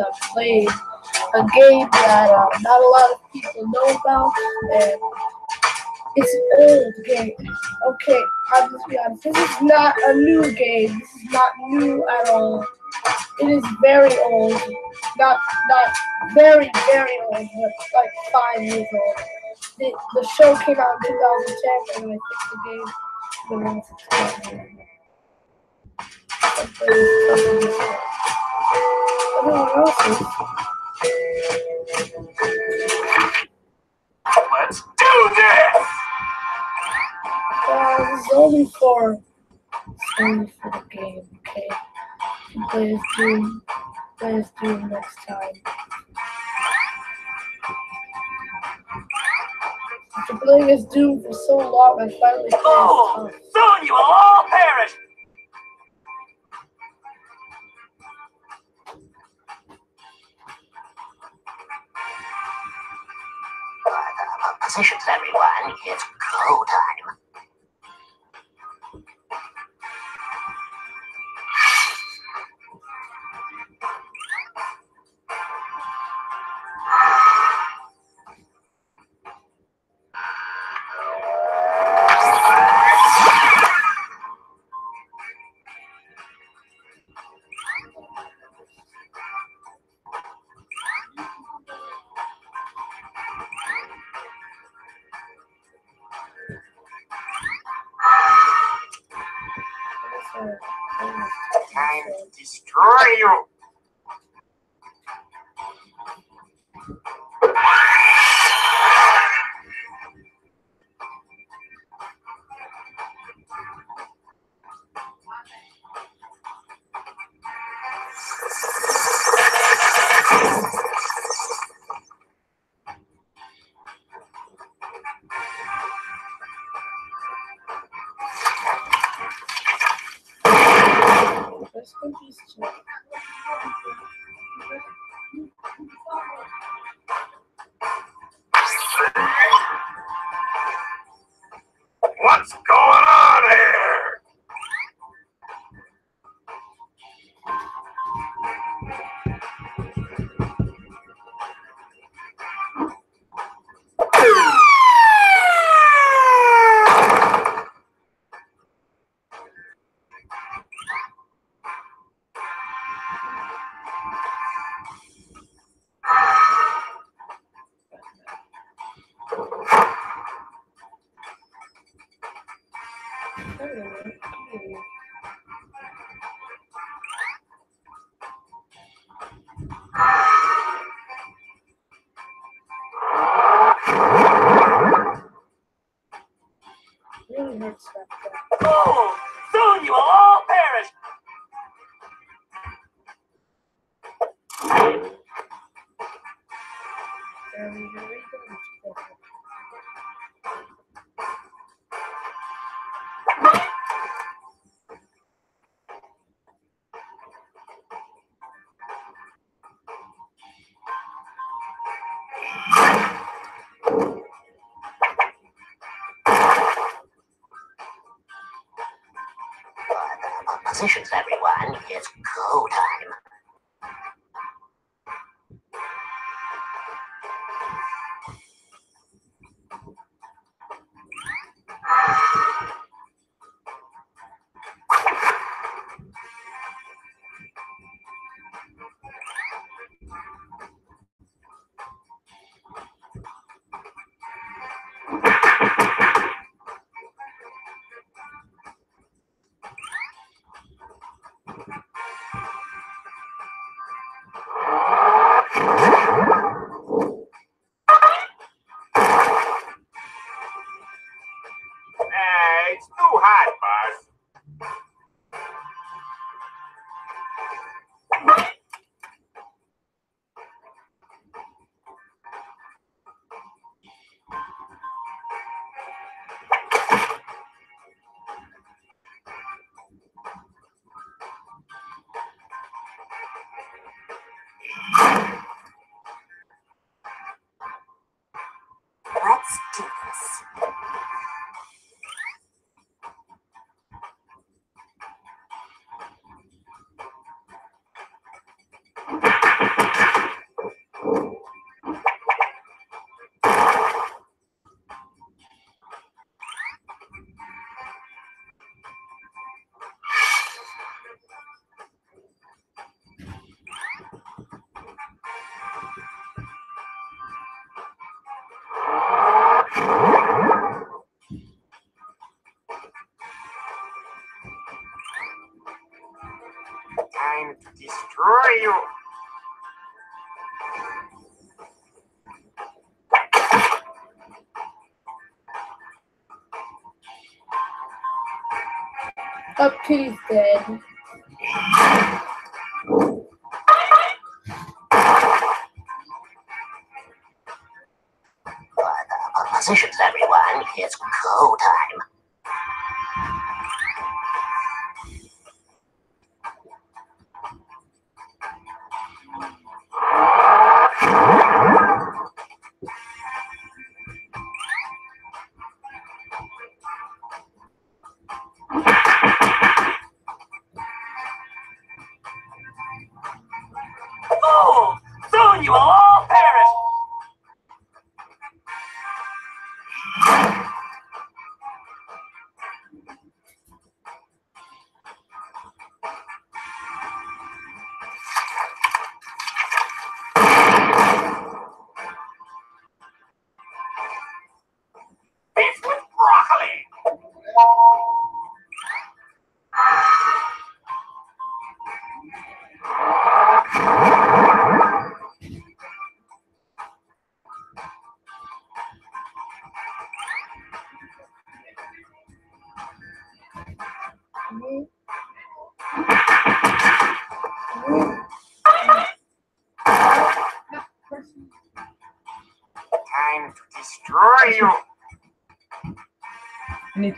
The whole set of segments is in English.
I played a game that uh, not a lot of people know about, and it's an old game. Okay, I'll just be honest. This is not a new game. This is not new at all. It is very old. Not not very very old, but like five years old. The, the show came out in 2010, and I think the game 2011. Let's do this! Uh, this is only for, only for the game, okay? Play as Doom, play as Doom next time. After playing as Doom for so long, I finally Oh, soon you will all perish! Time to destroy you. Let's soon Positions, everyone. It's go time. It's too hot, boss. Let's do this. You. Up Kitty's dead. Uh, positions, everyone. It's go time. Time to destroy you! I need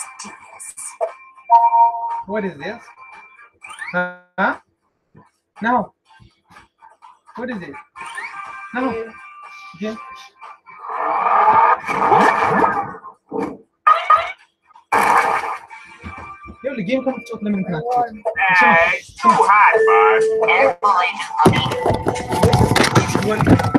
Let's do this. what is this? Huh? No. What is it? No. Yeah. Again. يلا الجيم كم تشوف لما نكون One. It's too hot, boss. And believe What?